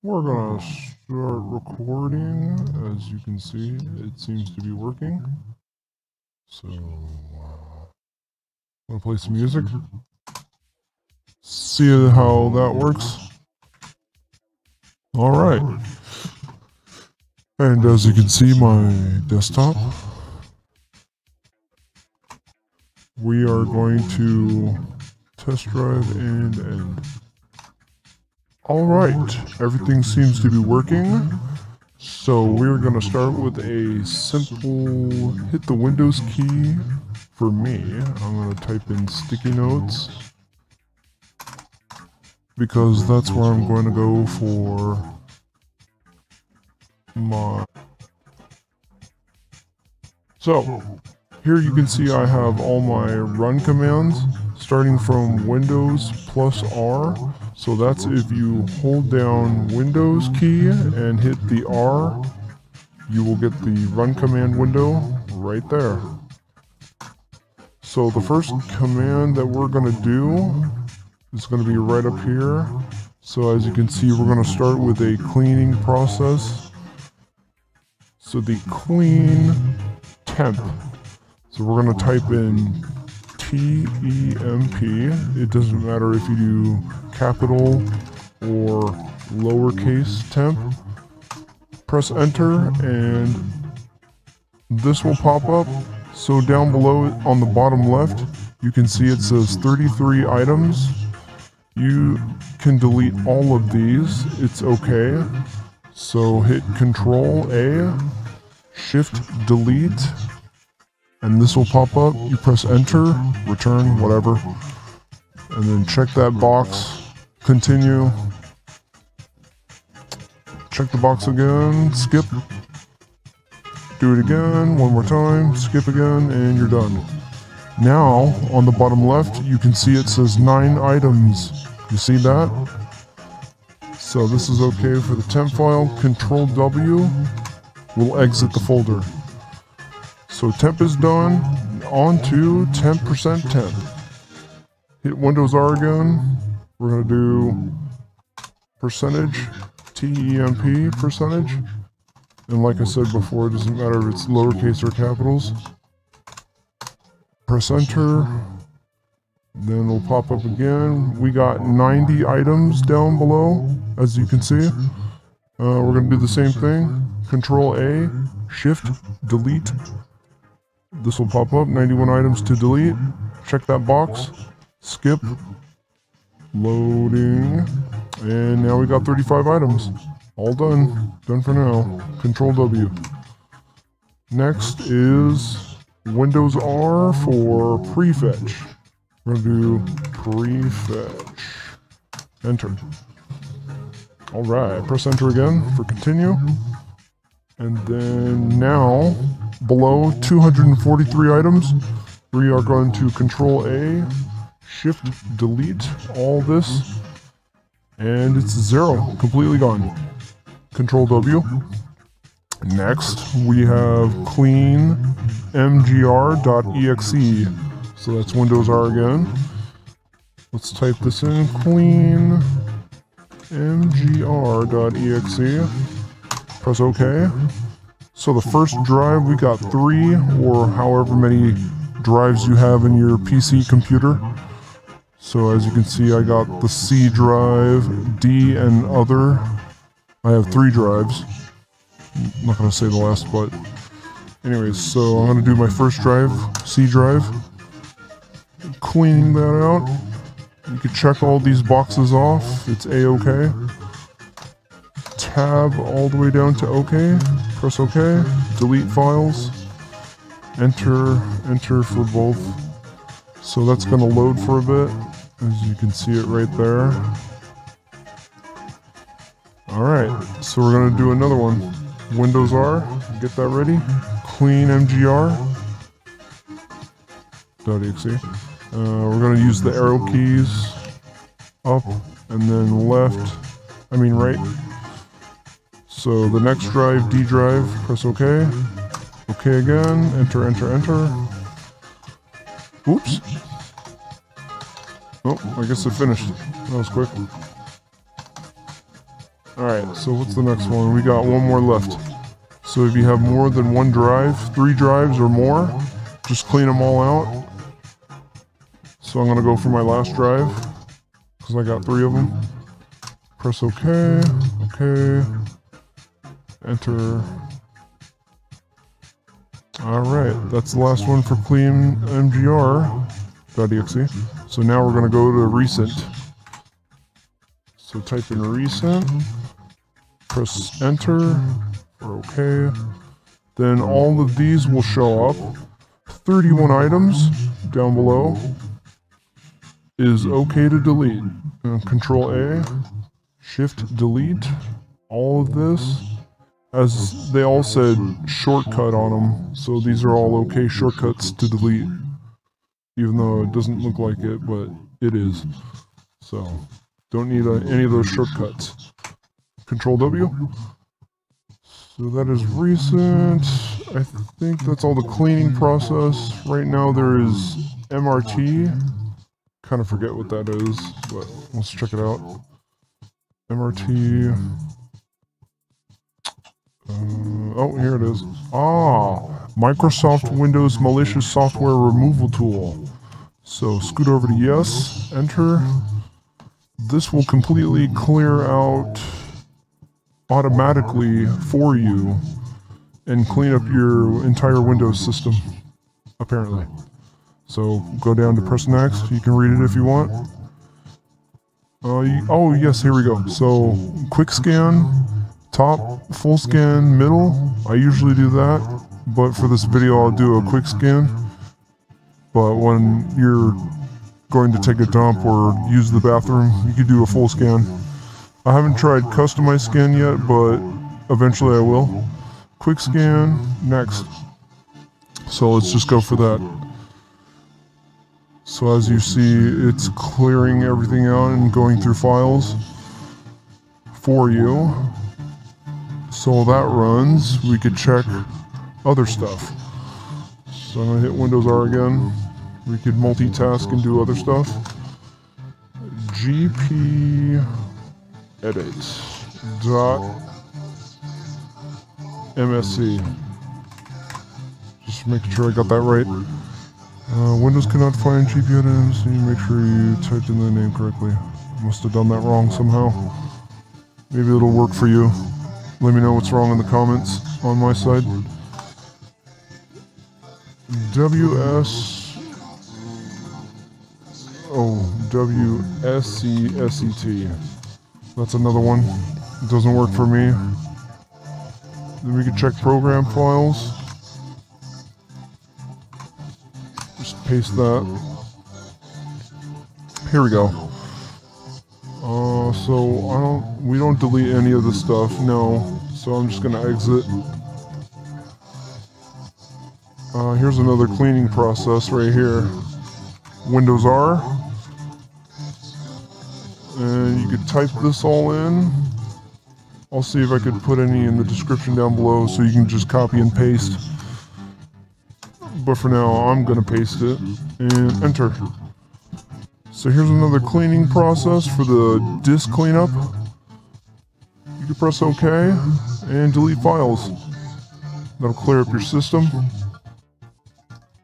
We're gonna start recording. As you can see, it seems to be working. So, uh, wanna play some music? See how that works? All right. And as you can see, my desktop. We are going to test drive and end. All right, everything seems to be working. So we're gonna start with a simple hit the Windows key for me. I'm gonna type in sticky notes because that's where I'm going to go for my. So here you can see I have all my run commands starting from Windows plus R. So that's if you hold down Windows key and hit the R, you will get the run command window right there. So the first command that we're going to do is going to be right up here. So as you can see, we're going to start with a cleaning process. So the clean temp. So we're going to type in T-E-M-P. It doesn't matter if you do capital or lowercase temp. Press enter and this will pop up. So down below on the bottom left, you can see it says 33 items. You can delete all of these. It's okay. So hit Control A, Shift Delete, and this will pop up. You press enter, return, whatever, and then check that box, continue. Check the box again, skip, do it again, one more time, skip again, and you're done. Now, on the bottom left, you can see it says nine items. You see that? So this is okay for the temp file. Control W will exit the folder. So temp is done. On to 10% temp. Hit Windows R again. We're to do percentage, T-E-M-P percentage. And like I said before, it doesn't matter if it's lowercase or capitals. Press enter. Then it'll pop up again. We got 90 items down below, as you can see. Uh, we're going to do the same thing. Control A, Shift, Delete, this will pop up, 91 items to delete. Check that box. Skip. Loading. And now we got 35 items. All done. Done for now. Control W. Next is Windows R for prefetch. We're going to do prefetch. Enter. Alright, press enter again for continue. And then now below 243 items, we are going to Control A, Shift Delete all this, and it's zero, completely gone. Control W. Next, we have clean mgr.exe. So that's Windows R again. Let's type this in clean mgr.exe. Press OK. So the first drive, we got three or however many drives you have in your PC computer. So as you can see, I got the C drive, D, and other. I have three drives. I'm not going to say the last, but anyways, so I'm going to do my first drive, C drive. Cleaning that out. You can check all these boxes off. It's A-OK. Tab all the way down to OK. Press OK. Delete files. Enter, enter for both. So that's going to load for a bit. As you can see it right there. Alright, so we're going to do another one. Windows R, get that ready. Clean MGR. .exe. Uh, we're going to use the arrow keys up and then left, I mean right, so the next drive, D drive, press OK. OK again, enter, enter, enter. Oops. I guess it finished. That was quick. Alright, so what's the next one? We got one more left. So if you have more than one drive, three drives or more, just clean them all out. So I'm going to go for my last drive because I got three of them. Press OK, OK, enter. Alright, that's the last one for clean mgr.exe. So now we're going to go to recent. So type in recent, press enter, or okay. Then all of these will show up. 31 items down below is okay to delete. Uh, control A, shift delete, all of this. As they all said, shortcut on them, so these are all okay shortcuts to delete. Even though it doesn't look like it, but it is. So, don't need uh, any of those shortcuts. Control W. So that is recent. I think that's all the cleaning process. Right now there is MRT. Kind of forget what that is, but let's check it out. MRT. Uh, oh, here it is. Ah, Microsoft Windows malicious software removal tool. So scoot over to yes, enter. This will completely clear out automatically for you and clean up your entire Windows system, apparently. So go down to press next. You can read it if you want. Uh, you, oh, yes, here we go. So quick scan, top, full scan, middle. I usually do that, but for this video, I'll do a quick scan. But when you're going to take a dump or use the bathroom, you can do a full scan. I haven't tried customized scan yet, but eventually I will. Quick scan, next. So let's just go for that. So as you see, it's clearing everything out and going through files for you. So that runs, we could check other stuff. So I'm gonna hit Windows R again. We could multitask and do other stuff. GP edit dot MSC. Just making sure I got that right. Uh, Windows cannot find GP edit so you make sure you typed in the name correctly. Must have done that wrong somehow. Maybe it'll work for you. Let me know what's wrong in the comments on my side. WS Oh, W-S-C-S-E-T. That's another one. It doesn't work for me. Then we can check program files. Just paste that. Here we go. Uh, so I don't, we don't delete any of the stuff, no. So I'm just gonna exit. Uh, here's another cleaning process right here. Windows R. And you could type this all in. I'll see if I could put any in the description down below so you can just copy and paste. But for now, I'm going to paste it and enter. So here's another cleaning process for the disk cleanup. You can press OK and delete files. That'll clear up your system.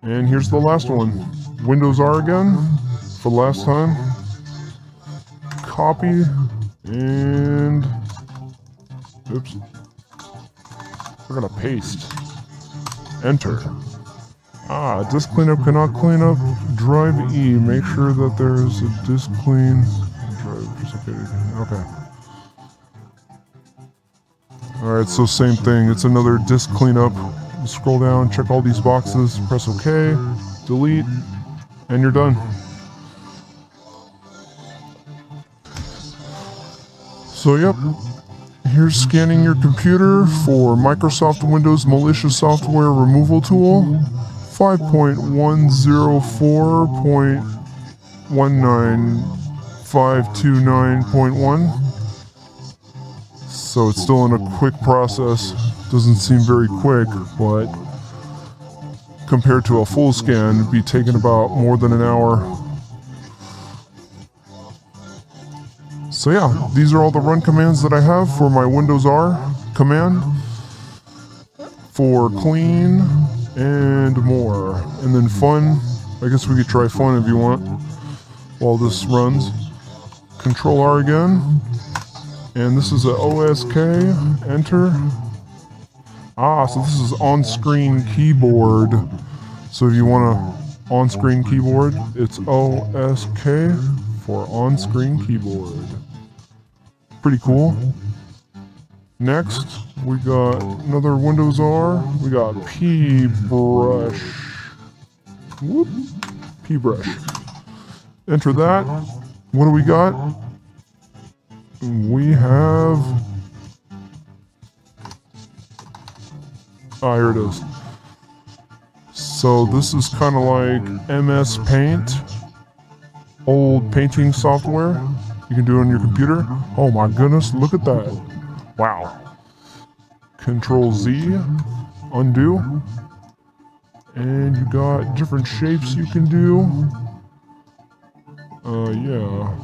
And here's the last one. Windows R again for the last time. Copy and oops. We're gonna paste. Enter. Ah, disk cleanup cannot clean up drive E. Make sure that there is a disk clean drive. Okay. Alright, so same thing. It's another disk cleanup. Scroll down, check all these boxes, press OK, delete, and you're done. So yep, here's scanning your computer for Microsoft Windows malicious software removal tool 5.104.19529.1. So it's still in a quick process. Doesn't seem very quick, but compared to a full scan, it'd be taking about more than an hour. So yeah, these are all the run commands that I have for my Windows R command for clean and more. And then fun, I guess we could try fun if you want while this runs. Control R again. And this is a OSK, enter. Ah, so this is on-screen keyboard. So if you want a on-screen keyboard, it's OSK for on-screen keyboard. Pretty cool. Next, we got another Windows R. We got P brush. Whoop. P brush. Enter that. What do we got? We have. Ah, here it is. So this is kind of like MS Paint, old painting software. You can do it on your computer. Oh my goodness, look at that. Wow. Control Z, undo. And you got different shapes you can do. Uh, yeah.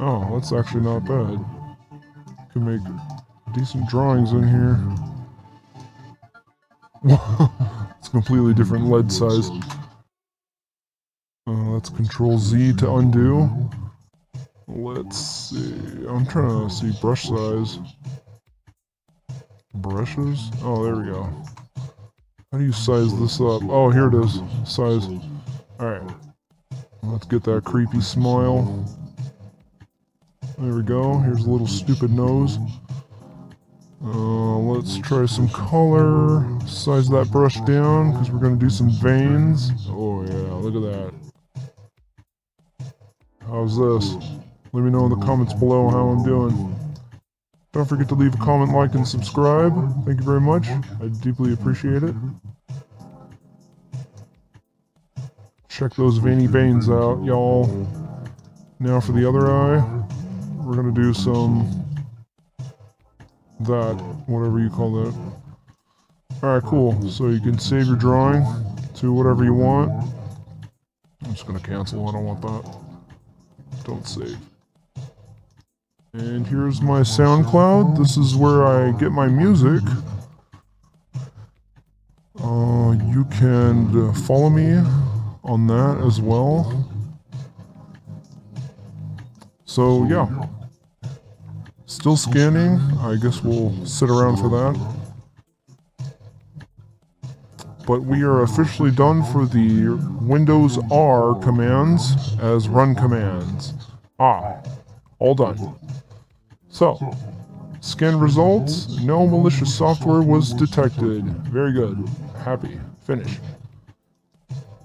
Oh, that's actually not bad. Can make decent drawings in here. It's a completely different lead size. Uh, let's control Z to undo. Let's see. I'm trying to see brush size. Brushes? Oh, there we go. How do you size this up? Oh, here it is. Size. Alright. Let's get that creepy smile. There we go. Here's a little stupid nose. Uh, let's try some color. Size that brush down because we're going to do some veins. Oh yeah, look at that. How's this? Let me know in the comments below how I'm doing. Don't forget to leave a comment, like, and subscribe. Thank you very much. I deeply appreciate it. Check those veiny veins out, y'all. Now for the other eye, we're gonna do some that, whatever you call that. Alright, cool. So you can save your drawing to whatever you want. I'm just gonna cancel, I don't want that. Don't save. And here's my SoundCloud. This is where I get my music. Uh, you can uh, follow me on that as well. So, yeah. Still scanning. I guess we'll sit around for that. But we are officially done for the Windows R commands as run commands. Ah, all done. So, scan results. No malicious software was detected. Very good. Happy. Finish.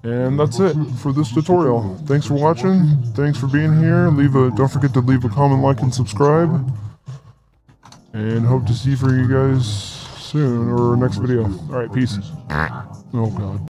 And that's it for this tutorial. Thanks for watching. Thanks for being here. Leave a don't forget to leave a comment, like, and subscribe. And hope to see for you guys soon or next video. Alright, peace. Oh god.